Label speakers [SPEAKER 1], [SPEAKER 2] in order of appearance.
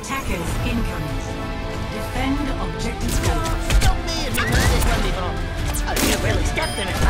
[SPEAKER 1] Attackers incoming. Defend objective. Stop
[SPEAKER 2] me and murder some people. Oh, you really stepped in it.